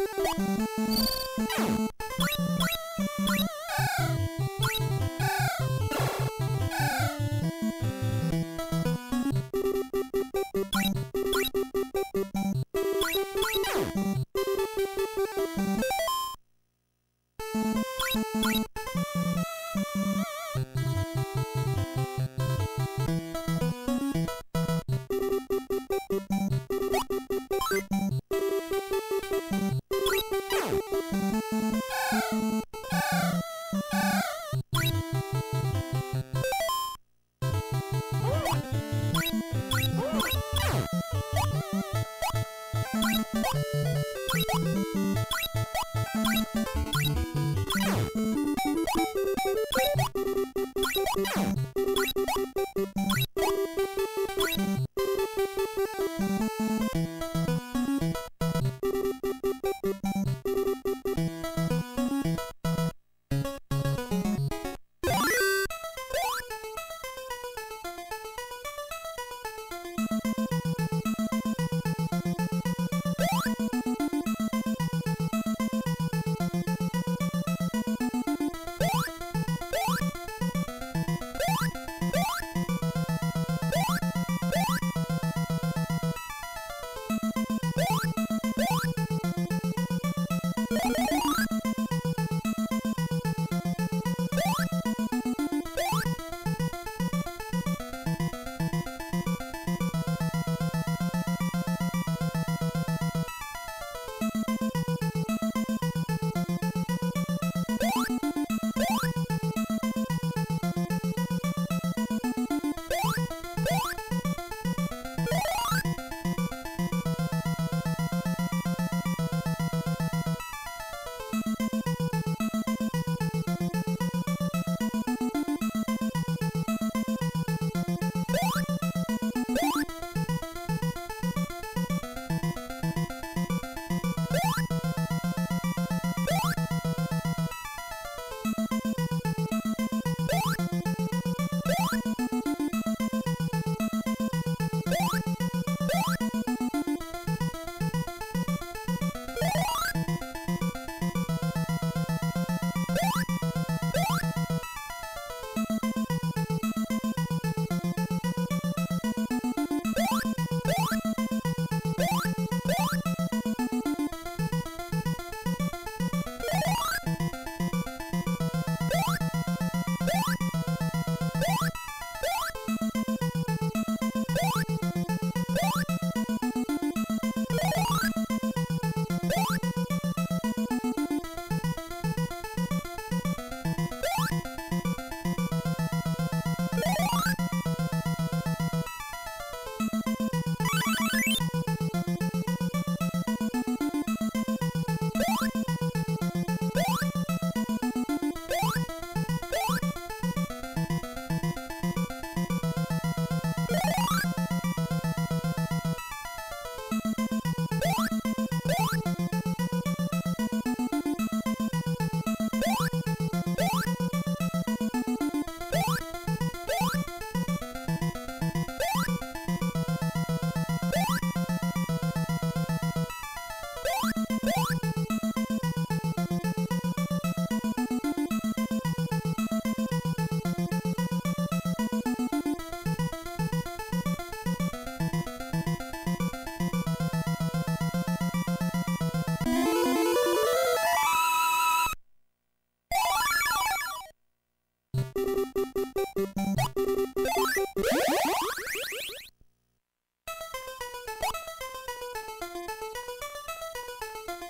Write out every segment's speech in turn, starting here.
Thank you.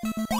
Bye.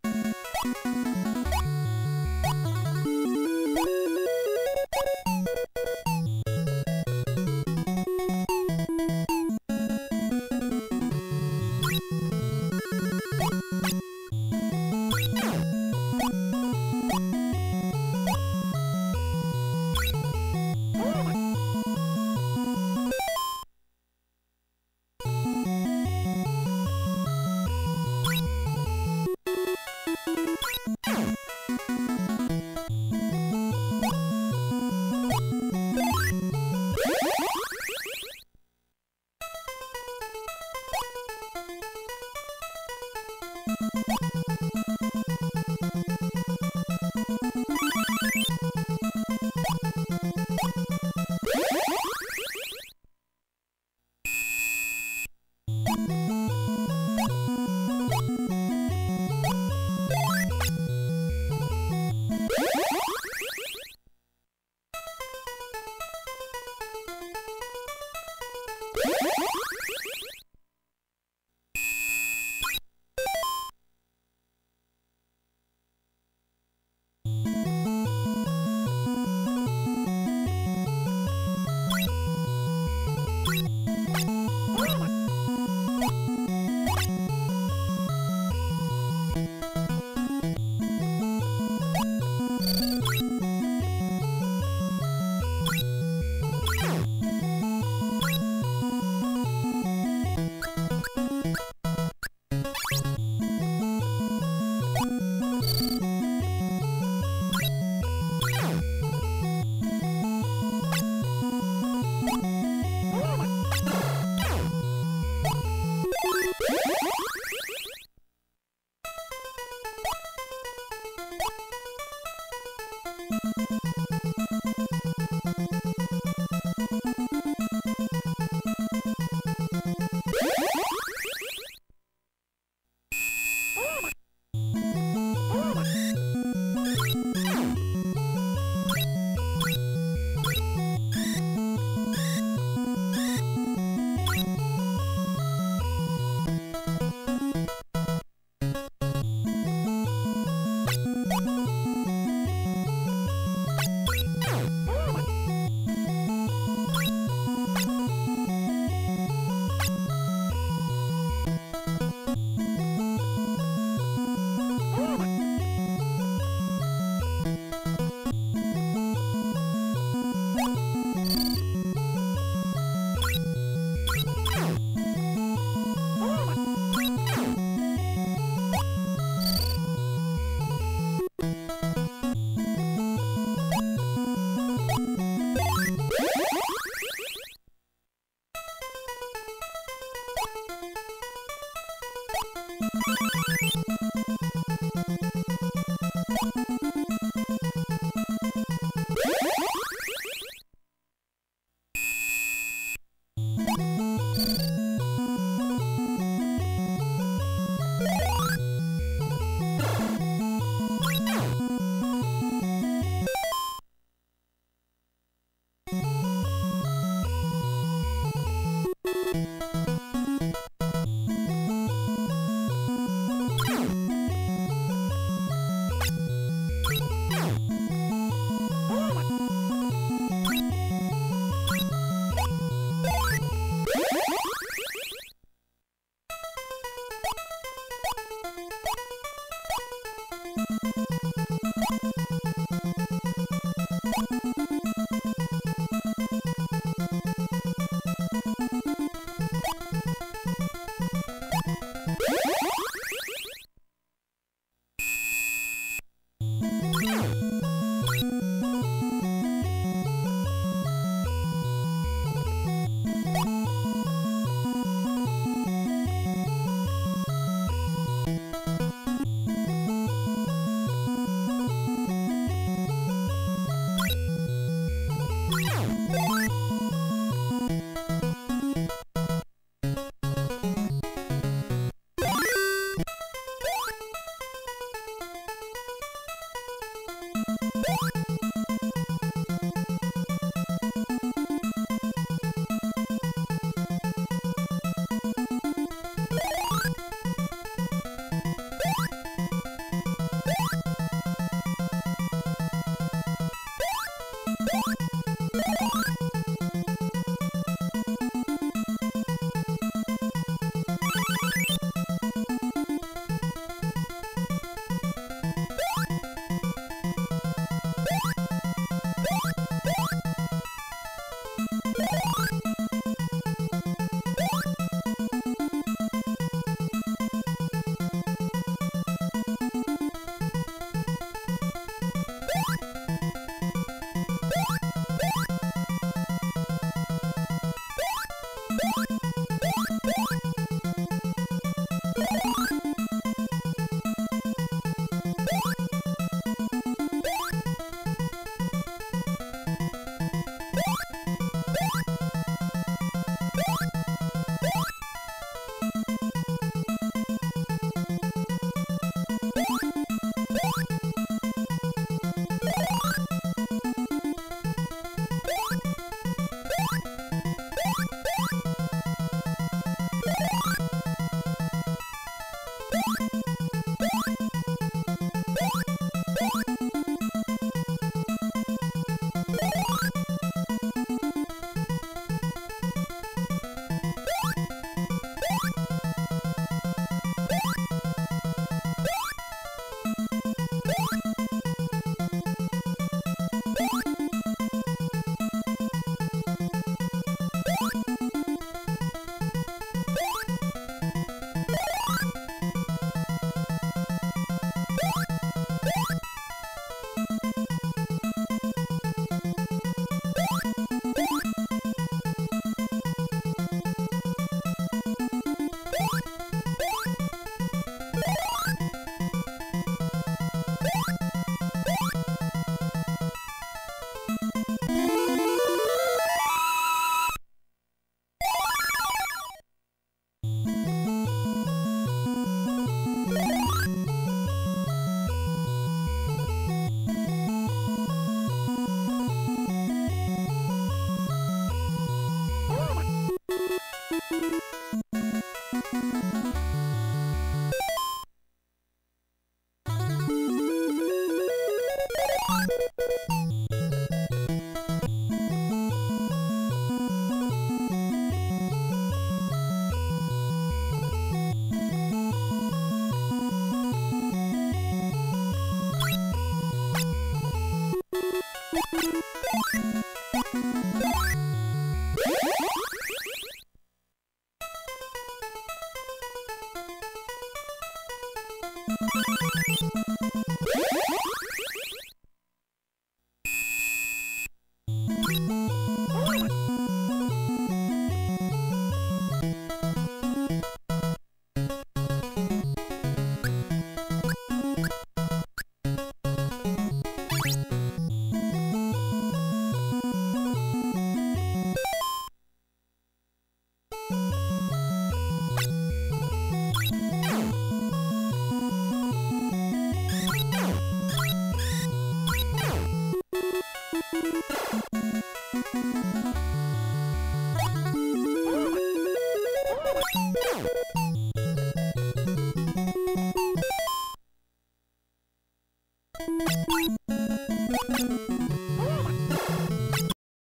You